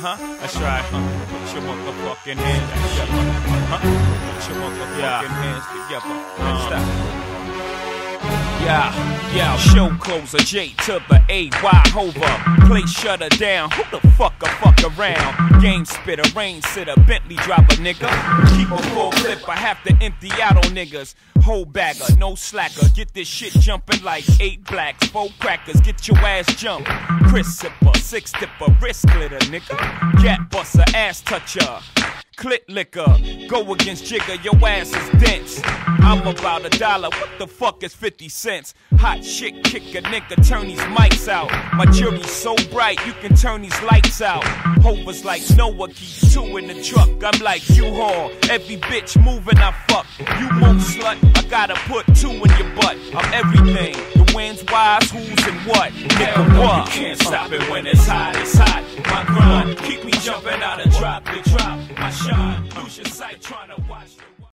huh? That's right, huh? Put your motherfucking hands together, huh? Put your motherfucking yeah. hands together. Uh. Stop. Yeah, yeah, show closer, J to the A, Y, Hova. Play shutter down, who the fuck a fuck around? Game spitter, rain sitter, Bentley driver, nigga. Keep a clip, I have to empty out on niggas. Whole bagger, no slacker, get this shit jumping like eight blacks, four crackers, get your ass jumped. Chris sipper, six tipper, wrist glitter, nigga. Gat buster, ass toucher clit liquor. Go against Jigga, your ass is dense. I'm about a dollar, what the fuck is 50 cents? Hot shit, kick a nigga, turn these mics out. My jury's so bright, you can turn these lights out. Hova's like Noah, keep two in the truck. I'm like U-Haul, every bitch moving, I fuck. You move slut, I gotta put two in your butt. I'm everything, the wins, whys, who's, and what. Nigga, what? You can't stop it when it's hot, it's hot. My grind, keep me jumping out and drop the drop. My shine, lose your sight trying to watch the